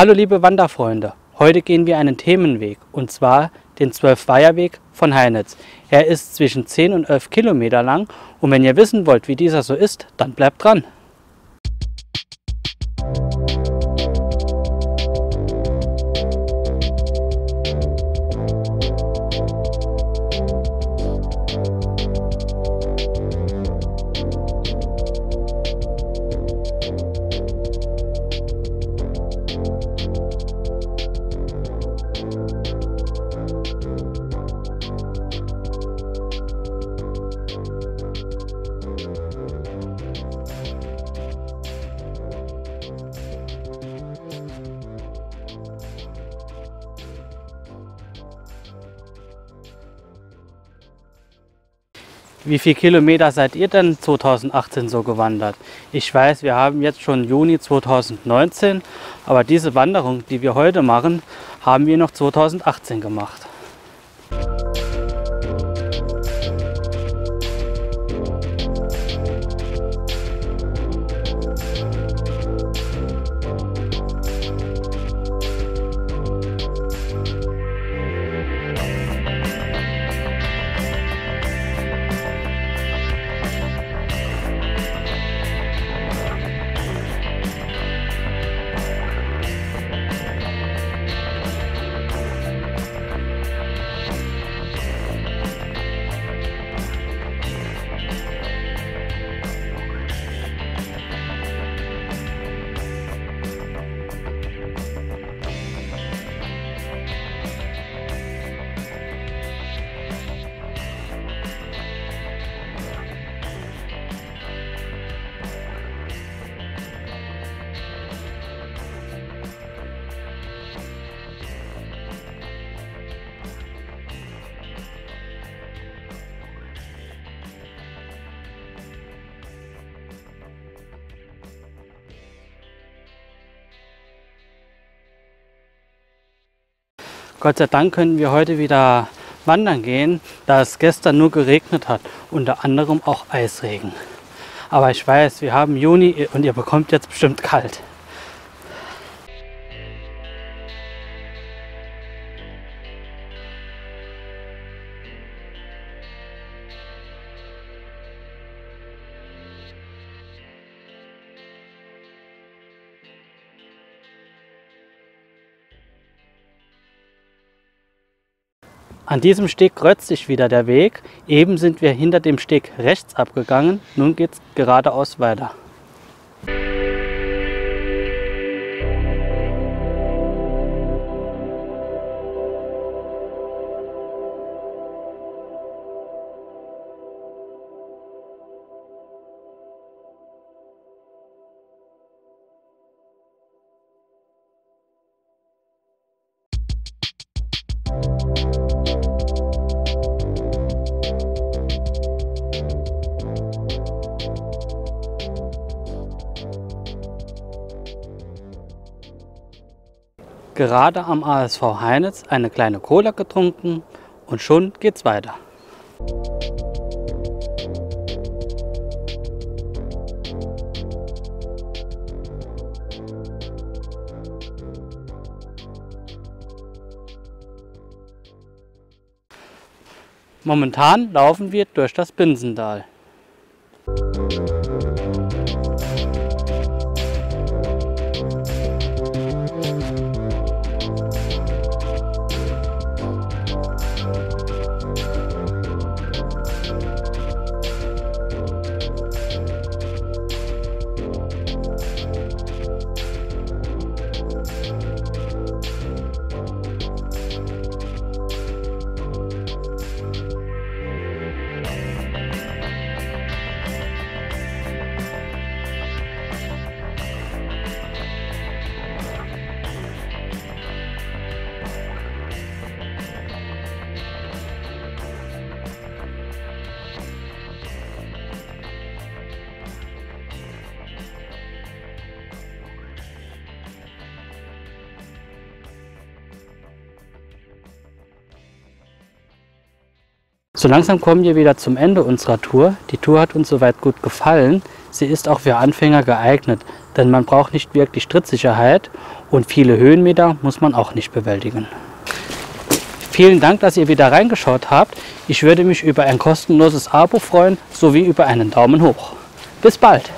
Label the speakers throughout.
Speaker 1: Hallo liebe Wanderfreunde, heute gehen wir einen Themenweg und zwar den Zwölfweierweg von Heinitz. Er ist zwischen 10 und 11 Kilometer lang und wenn ihr wissen wollt, wie dieser so ist, dann bleibt dran. Wie viele Kilometer seid ihr denn 2018 so gewandert? Ich weiß, wir haben jetzt schon Juni 2019, aber diese Wanderung, die wir heute machen, haben wir noch 2018 gemacht. Gott sei Dank können wir heute wieder wandern gehen, da es gestern nur geregnet hat, unter anderem auch Eisregen. Aber ich weiß, wir haben Juni und ihr bekommt jetzt bestimmt kalt. An diesem Steg kreuzt sich wieder der Weg. Eben sind wir hinter dem Steg rechts abgegangen. Nun geht es geradeaus weiter. Gerade am ASV Heinitz eine kleine Cola getrunken und schon geht's weiter. Momentan laufen wir durch das Binsendal. So langsam kommen wir wieder zum Ende unserer Tour. Die Tour hat uns soweit gut gefallen. Sie ist auch für Anfänger geeignet, denn man braucht nicht wirklich Trittsicherheit und viele Höhenmeter muss man auch nicht bewältigen. Vielen Dank, dass ihr wieder reingeschaut habt. Ich würde mich über ein kostenloses Abo freuen, sowie über einen Daumen hoch. Bis bald!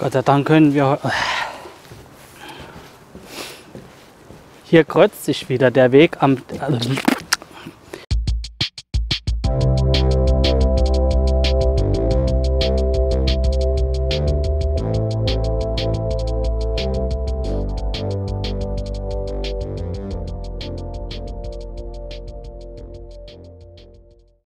Speaker 1: Gott sei Dank können wir... Hier kreuzt sich wieder der Weg am...